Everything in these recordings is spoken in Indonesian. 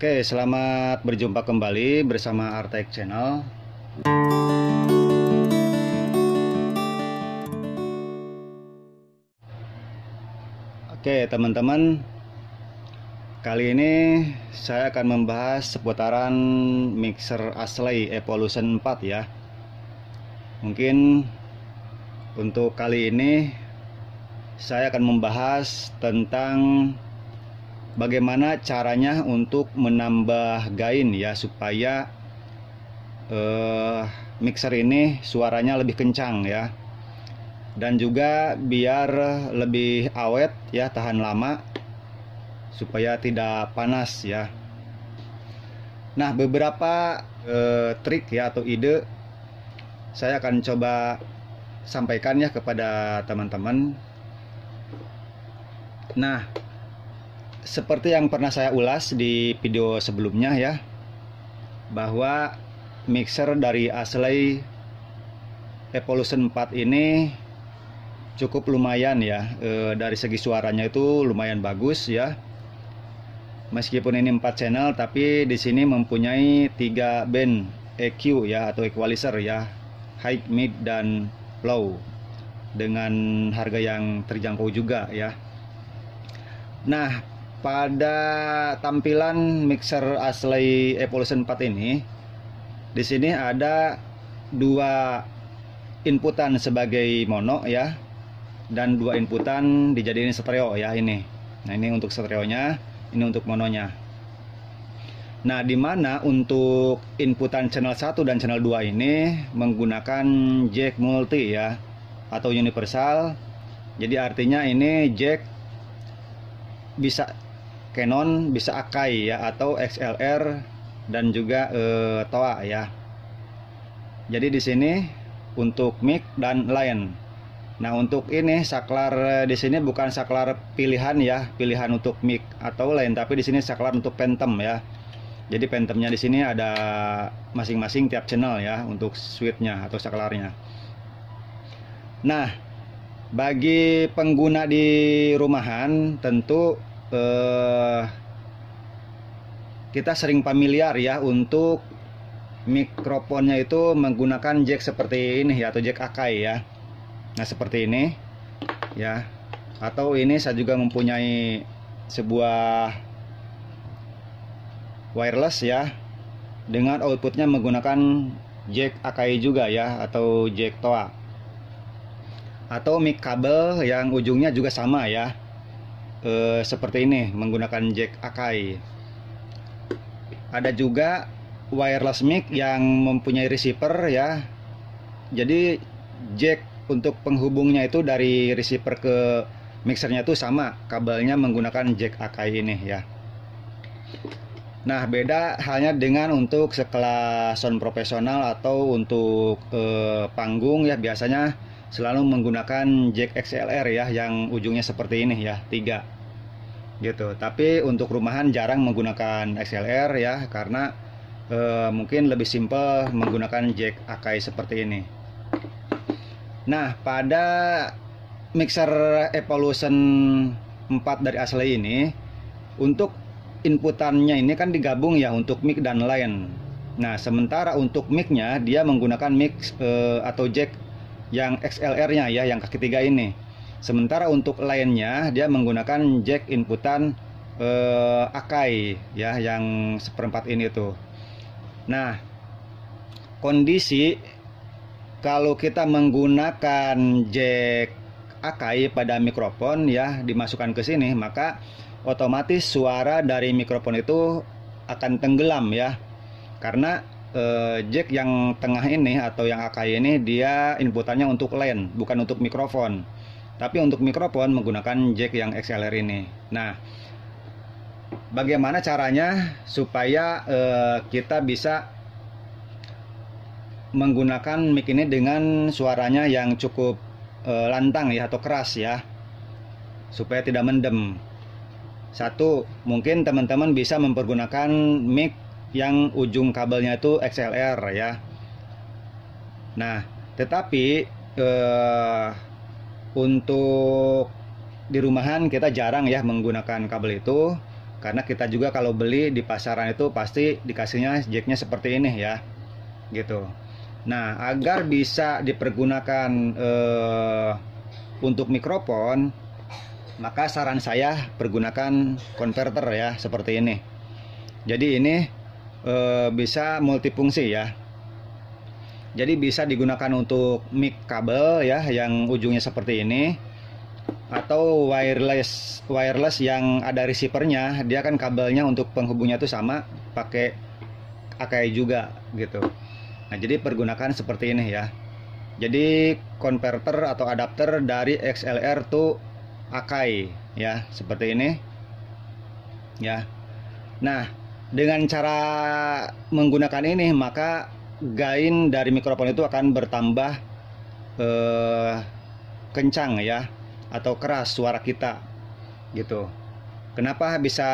Oke, selamat berjumpa kembali bersama Artek Channel. Oke, teman-teman. Kali ini saya akan membahas seputaran mixer Asley Evolution 4 ya. Mungkin untuk kali ini saya akan membahas tentang bagaimana caranya untuk menambah gain ya supaya uh, mixer ini suaranya lebih kencang ya? Dan juga biar lebih awet ya tahan lama supaya tidak panas ya. Nah beberapa uh, trik ya atau ide saya akan coba sampaikan ya kepada teman-teman. Nah seperti yang pernah saya ulas di video sebelumnya ya bahwa mixer dari Asley Evolution 4 ini cukup lumayan ya. E, dari segi suaranya itu lumayan bagus ya. Meskipun ini 4 channel tapi di sini mempunyai tiga band EQ ya atau equalizer ya high mid dan low dengan harga yang terjangkau juga ya. Nah pada tampilan mixer Asley Evolution 4 ini di sini ada dua inputan sebagai mono ya dan dua inputan dijadiin stereo ya ini. Nah, ini untuk stereonya, ini untuk mononya. Nah, di mana untuk inputan channel 1 dan channel 2 ini menggunakan jack multi ya atau universal. Jadi artinya ini jack bisa Canon, bisa Akai ya atau XLR dan juga eh, Toa ya. Jadi di sini untuk mic dan line Nah untuk ini saklar eh, di sini bukan saklar pilihan ya, pilihan untuk mic atau lain, tapi di sini saklar untuk phantom ya. Jadi phantomnya di sini ada masing-masing tiap channel ya untuk switchnya atau saklarnya. Nah bagi pengguna di rumahan tentu eh, kita sering familiar ya untuk mikrofonnya itu menggunakan jack seperti ini ya atau jack Akai ya. Nah seperti ini ya. Atau ini saya juga mempunyai sebuah wireless ya dengan outputnya menggunakan jack Akai juga ya atau jack Toa. Atau mic kabel yang ujungnya juga sama ya e, seperti ini menggunakan jack Akai. Ada juga wireless mic yang mempunyai receiver ya. Jadi jack untuk penghubungnya itu dari receiver ke mixernya itu sama kabelnya menggunakan jack Akai ini ya. Nah beda hanya dengan untuk sekelas sound profesional atau untuk eh, panggung ya. Biasanya selalu menggunakan jack XLR ya yang ujungnya seperti ini ya tiga. Gitu. Tapi untuk rumahan jarang menggunakan XLR ya karena eh, mungkin lebih simple menggunakan jack Akai seperti ini. Nah, pada mixer Evolution 4 dari Asli ini untuk inputannya ini kan digabung ya untuk mic dan line. Nah, sementara untuk mic-nya dia menggunakan mic eh, atau jack yang XLR-nya ya, yang kaki tiga ini. Sementara untuk line-nya dia menggunakan jack inputan eh, Akai ya, yang seperempat ini tuh. Nah, kondisi kalau kita menggunakan jack Akai pada mikrofon ya dimasukkan ke sini maka otomatis suara dari mikrofon itu akan tenggelam ya karena eh, jack yang tengah ini atau yang Akai ini dia inputannya untuk line bukan untuk mikrofon. Tapi untuk mikrofon menggunakan jack yang XLR ini. Nah bagaimana caranya supaya eh, kita bisa menggunakan mic ini dengan suaranya yang cukup e, lantang ya atau keras ya supaya tidak mendem? Satu mungkin teman-teman bisa mempergunakan mic yang ujung kabelnya itu XLR ya. Nah tetapi e, untuk di rumahan kita jarang ya menggunakan kabel itu karena kita juga kalau beli di pasaran itu pasti dikasihnya jacknya seperti ini ya gitu. Nah agar bisa dipergunakan eh, untuk mikrofon maka saran saya pergunakan konverter ya seperti ini. Jadi ini eh, bisa multifungsi ya. Jadi bisa digunakan untuk mic kabel ya yang ujungnya seperti ini atau wireless wireless yang ada receivernya. Dia kan kabelnya untuk penghubungnya itu sama pakai Akai juga gitu. Nah jadi pergunakan seperti ini ya. Jadi konverter atau adapter dari XLR to Akai ya seperti ini ya. Nah dengan cara menggunakan ini maka gain dari mikrofon itu akan bertambah eh, kencang ya atau keras suara kita gitu. Kenapa bisa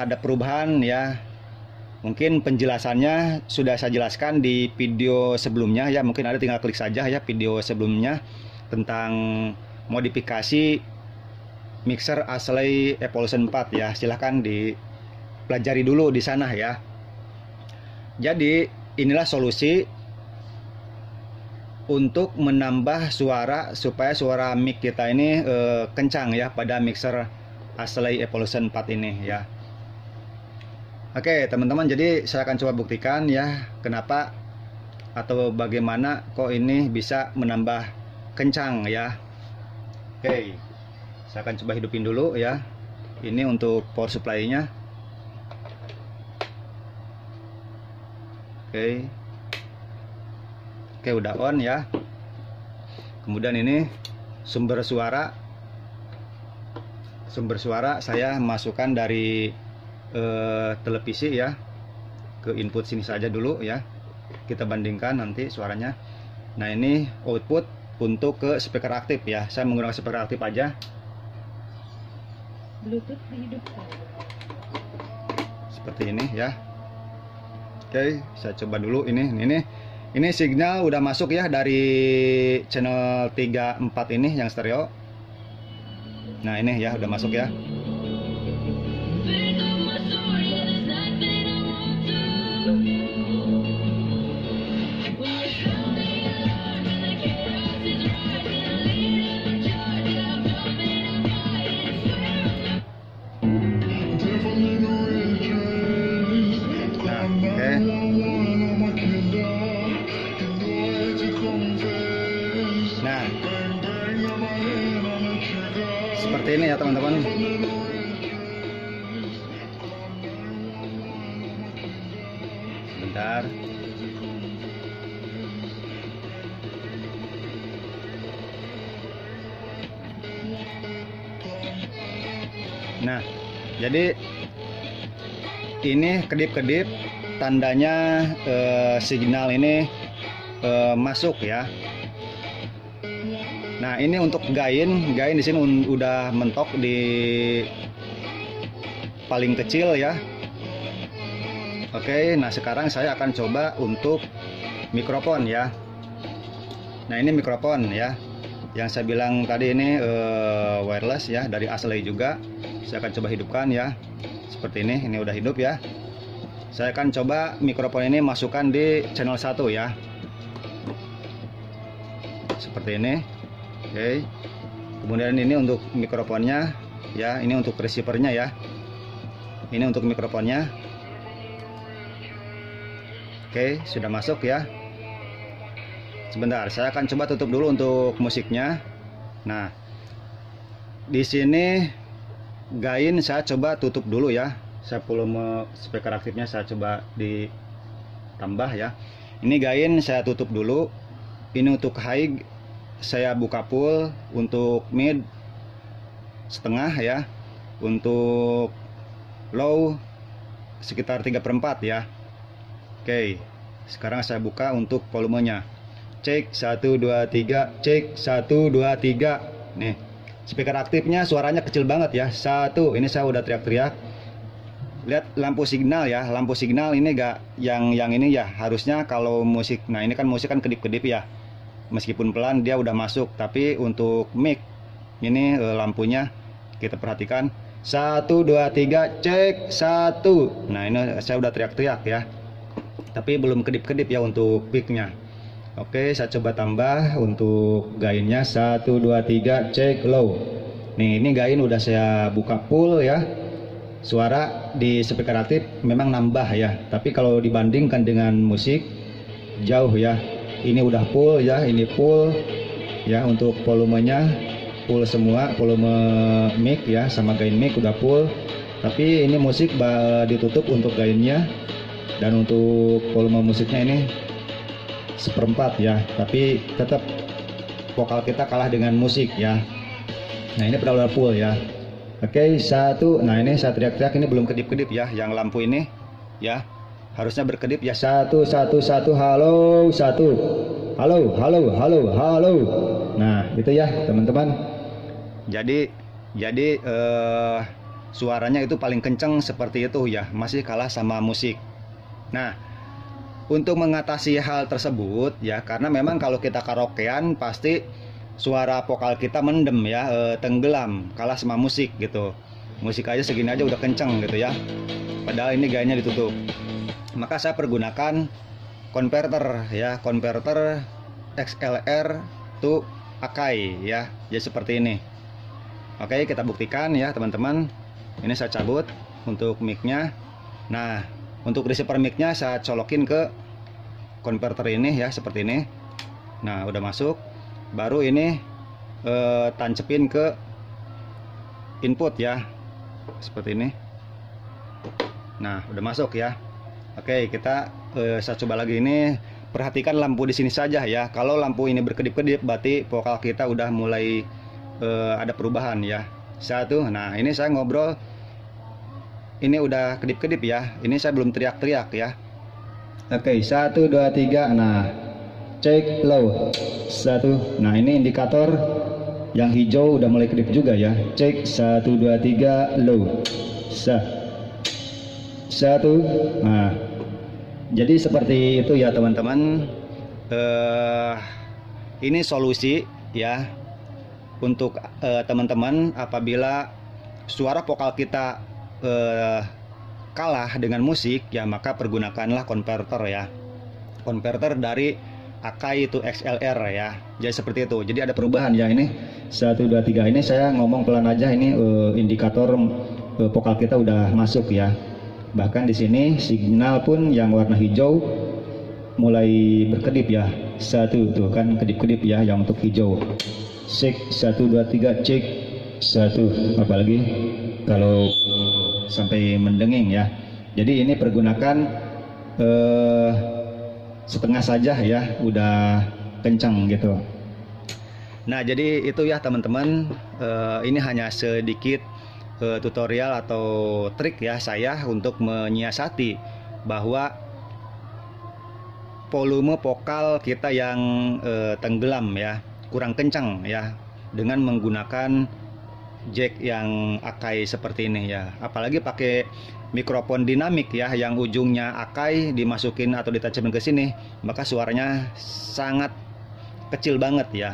ada perubahan ya? Mungkin penjelasannya sudah saya jelaskan di video sebelumnya ya, mungkin ada tinggal klik saja ya video sebelumnya tentang modifikasi mixer Asley Evolution 4 ya. Silahkan dipelajari dulu di sana ya. Jadi inilah solusi untuk menambah suara supaya suara mic kita ini uh, kencang ya pada mixer Asley Evolution 4 ini ya. Oke teman-teman jadi saya akan coba buktikan ya kenapa atau bagaimana kok ini bisa menambah kencang ya. Oke saya akan coba hidupin dulu ya. Ini untuk power supply-nya. Oke. Oke udah on ya. Kemudian ini sumber suara. Sumber suara saya masukkan dari eh, televisi ya. Ke input sini saja dulu ya. Kita bandingkan nanti suaranya. Nah ini output untuk ke speaker aktif ya. Saya menggunakan speaker aktif aja. Bluetooth dihidupkan seperti ini ya oke saya coba dulu ini ini ini signal udah masuk ya dari channel 34 ini yang stereo. Nah, ini ya udah masuk ya. Jadi ini kedip-kedip tandanya eh, signal ini eh, masuk ya Nah ini untuk gain, gain di sini udah mentok di paling kecil ya. Oke, nah sekarang saya akan coba untuk mikrofon ya. Nah ini mikrofon ya. Yang saya bilang tadi ini uh, wireless ya dari Asley juga. Saya akan coba hidupkan ya. Seperti ini, ini udah hidup ya. Saya akan coba mikrofon ini masukkan di channel 1 ya. Seperti ini Oke. Kemudian ini untuk mikrofonnya ya, ini untuk receivernya ya. Ini untuk mikrofonnya. Oke, sudah masuk ya. Sebentar, saya akan coba tutup dulu untuk musiknya. Nah, di sini gain saya coba tutup dulu ya. Saya volume speaker aktifnya saya coba ditambah ya. Ini gain saya tutup dulu. Ini untuk high saya buka full. Untuk mid setengah ya. Untuk low sekitar 3 per 4 ya. Oke sekarang saya buka untuk volumenya. Cek 1 2 3 cek 1 2 3 nih speaker aktifnya suaranya kecil banget ya satu ini saya udah teriak-teriak lihat lampu signal ya lampu signal ini gak yang yang ini ya harusnya kalau musik nah ini kan musik kan kedip-kedip ya meskipun pelan dia udah masuk tapi untuk mic ini e, lampunya kita perhatikan Satu, dua, tiga, cek satu. Nah ini saya udah teriak-teriak ya. Tapi belum kedip-kedip ya untuk picknya. Oke, saya coba tambah untuk gainnya satu, dua, tiga, cek low. Nih ini gain udah saya buka full ya. Suara di speaker aktif memang nambah ya. Tapi kalau dibandingkan dengan musik jauh ya. Ini udah full ya, ini full ya untuk volumenya full semua volume mic ya sama gain mic udah full tapi ini musik ditutup untuk gainnya dan untuk volume musiknya ini seperempat ya. Tapi tetap vokal kita kalah dengan musik ya. Nah ini pedal full ya. Oke satu. Nah ini saya teriak-teriak ini belum kedip-kedip ya yang lampu ini ya. Harusnya berkedip ya. Satu satu satu. Halo satu. Halo halo halo halo. Nah itu ya teman-teman. Jadi jadi eh, suaranya itu paling kenceng seperti itu ya. Masih kalah sama musik. Nah untuk mengatasi hal tersebut ya karena memang kalau kita karaokean pasti suara vokal kita mendem ya e, tenggelam kalah sama musik gitu. Musik aja segini aja udah kenceng gitu ya. Padahal ini gayanya ditutup. Maka saya pergunakan converter ya converter XLR to Akai ya jadi seperti ini. Oke kita buktikan ya teman-teman. Ini saya cabut untuk micnya. Nah untuk receiver micnya saya colokin ke konverter ini ya seperti ini. Nah udah masuk. Baru ini eh, tancepin ke input ya Seperti ini. Nah udah masuk ya. Oke kita eh, saya coba lagi ini. Perhatikan lampu di sini saja ya. Kalau lampu ini berkedip-kedip berarti vokal kita udah mulai uh, ada perubahan ya. Satu nah ini saya ngobrol ini udah kedip-kedip ya. Ini saya belum teriak-teriak ya. Oke satu dua tiga. Nah cek low. Satu. Nah ini indikator yang hijau udah mulai kedip juga ya. Cek. Satu dua tiga. Low. Sa. Satu. Nah jadi seperti itu ya teman-teman. Uh, ini solusi ya untuk uh, teman-teman apabila suara vokal kita uh, kalah dengan musik ya maka pergunakanlah konverter ya. Konverter dari Akai itu XLR ya. Jadi seperti itu. Jadi ada perubahan ya. Ini 1 2 3 ini saya ngomong pelan aja. Ini uh, indikator uh, vokal kita udah masuk ya. Bahkan di sini signal pun yang warna hijau mulai berkedip ya. Satu tuh kan kedip-kedip ya yang untuk hijau. Cek satu dua tiga cek. Satu apalagi kalau sampai mendenging ya. Jadi ini pergunakan eh, setengah saja ya udah kencang gitu. Nah jadi itu ya teman-teman. Eh, ini hanya sedikit eh, tutorial atau trik ya saya untuk menyiasati bahwa volume vokal kita yang eh, tenggelam ya kurang kencang ya dengan menggunakan jack yang akai seperti ini ya. Apalagi pakai mikrofon dinamik ya yang ujungnya akai dimasukin atau ditancapin ke sini maka suaranya sangat kecil banget ya.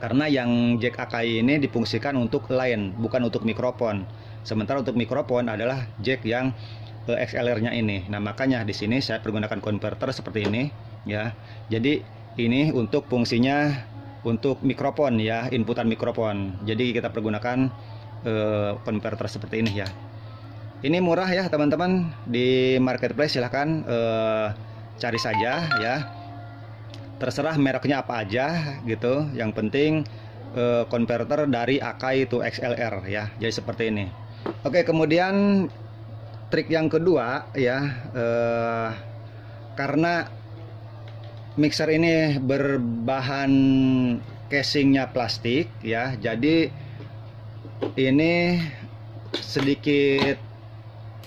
Karena yang jack akai ini difungsikan untuk line bukan untuk mikrofon. Sementara untuk mikrofon adalah jack yang eh, XLR-nya ini. Nah makanya di sini saya pergunakan converter seperti ini ya. Jadi ini untuk fungsinya untuk mikrofon ya inputan mikrofon. Jadi kita pergunakan uh, converter seperti ini ya. Ini murah ya teman-teman. Di marketplace silahkan uh, cari saja ya. Terserah mereknya apa aja gitu. Yang penting uh, converter dari Akai itu XLR ya. Jadi seperti ini. Oke kemudian trik yang kedua ya uh, karena mixer ini berbahan casingnya plastik ya. Jadi ini sedikit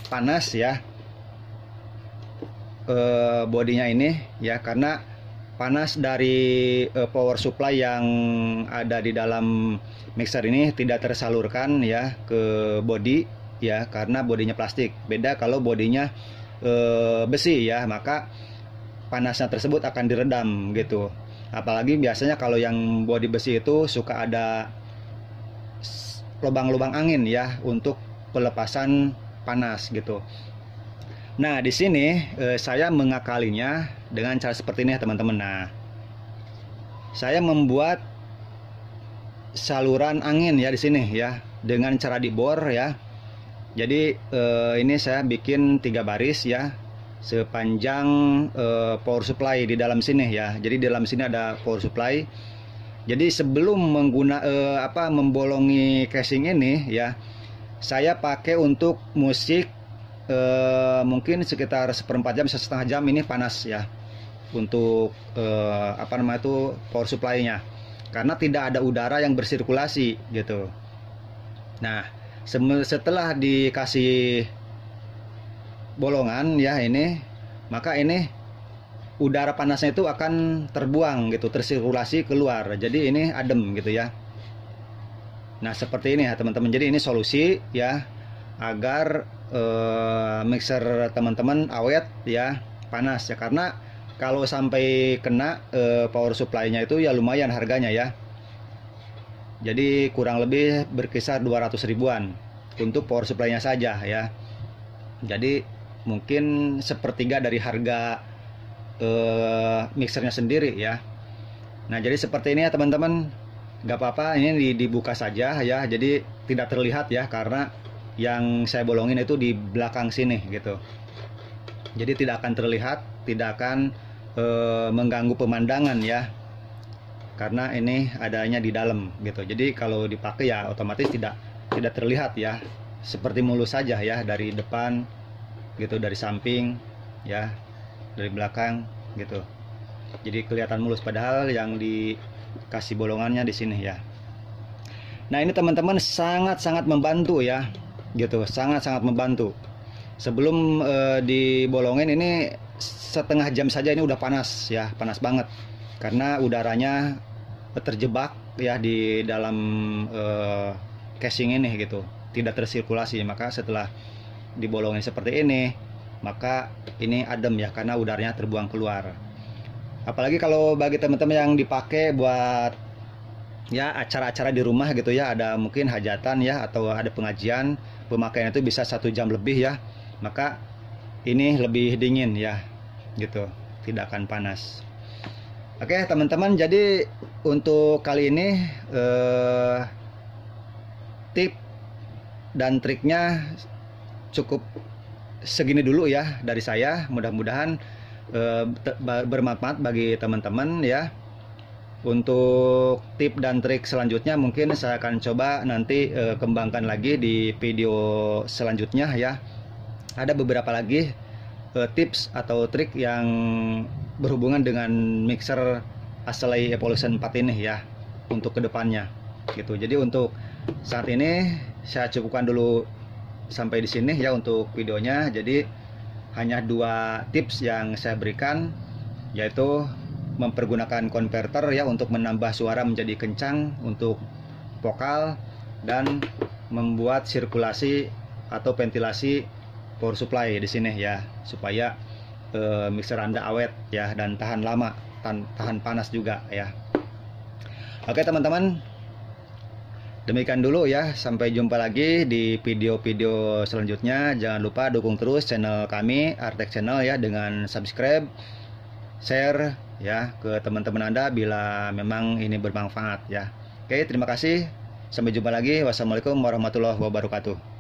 panas ya. E, bodinya ini ya karena panas dari e, power supply yang ada di dalam mixer ini tidak tersalurkan ya ke body ya karena bodinya plastik. Beda kalau bodinya e, besi ya. Maka panasnya tersebut akan diredam gitu apalagi biasanya kalau yang body besi itu suka ada lubang-lubang angin ya untuk pelepasan panas gitu. Nah, di sini eh, saya mengakalinya dengan cara seperti ini ya teman-teman. Nah, saya membuat saluran angin ya di sini ya dengan cara dibor ya. Jadi eh, ini saya bikin tiga baris ya sepanjang eh, power supply di dalam sini ya. Jadi di dalam sini ada power supply. Jadi sebelum mengguna eh, apa membolongi casing ini ya, saya pakai untuk musik eh, mungkin sekitar seperempat jam setengah jam ini panas ya untuk eh, apa namanya itu power supply-nya karena tidak ada udara yang bersirkulasi gitu. Nah, setelah dikasih bolongan ya ini, maka ini udara panasnya itu akan terbuang gitu, tersirkulasi keluar. Jadi ini adem gitu ya. Nah, seperti ini ya teman-teman. Jadi ini solusi ya agar uh, mixer teman-teman awet ya panas ya karena kalau sampai kena uh, power supply-nya itu ya lumayan harganya ya jadi kurang lebih berkisar 200 ribuan untuk power supply-nya saja ya jadi mungkin sepertiga dari harga uh, mixernya sendiri ya. Nah jadi seperti ini ya teman-teman. Gak apa-apa ini dibuka saja ya. Jadi tidak terlihat ya karena yang saya bolongin itu di belakang sini gitu. Jadi tidak akan terlihat tidak akan e, mengganggu pemandangan ya. Karena ini adanya di dalam gitu. Jadi kalau dipakai ya otomatis tidak tidak terlihat ya. Seperti mulus saja ya dari depan gitu dari samping ya dari belakang gitu. Jadi kelihatan mulus padahal yang dikasih bolongannya di sini ya. Nah ini teman-teman sangat-sangat membantu ya gitu. Sangat-sangat membantu. Sebelum e, dibolongin ini setengah jam saja ini udah panas ya panas banget. Karena udaranya terjebak ya di dalam e, casing ini gitu. Tidak tersirkulasi maka setelah dibolongin seperti ini maka ini adem ya karena udaranya terbuang keluar. Apalagi kalau bagi teman-teman yang dipakai buat ya acara-acara di rumah gitu ya ada mungkin hajatan ya atau ada pengajian pemakaian itu bisa satu jam lebih ya maka ini lebih dingin ya gitu. Tidak akan panas. Oke teman-teman jadi untuk kali ini eh, tip dan triknya cukup segini dulu ya dari saya mudah-mudahan eh, bermanfaat bagi teman-teman ya untuk tip dan trik selanjutnya mungkin saya akan coba nanti e, kembangkan lagi di video selanjutnya ya. Ada beberapa lagi e, tips atau trik yang berhubungan dengan mixer Aslay Evolution 4 ini ya untuk ke depannya gitu. Jadi untuk saat ini saya cukupkan dulu sampai di sini ya untuk videonya. Jadi hanya dua tips yang saya berikan yaitu mempergunakan konverter ya untuk menambah suara menjadi kencang untuk vokal dan membuat sirkulasi atau ventilasi power supply di sini ya supaya e, mixer Anda awet ya dan tahan lama tahan, tahan panas juga ya. Oke teman-teman demikian dulu ya sampai jumpa lagi di video-video selanjutnya jangan lupa dukung terus channel kami Artek Channel ya dengan subscribe share ya ke teman-teman Anda bila memang ini bermanfaat ya. Oke, terima kasih. Sampai jumpa lagi. Wassalamualaikum warahmatullahi wabarakatuh.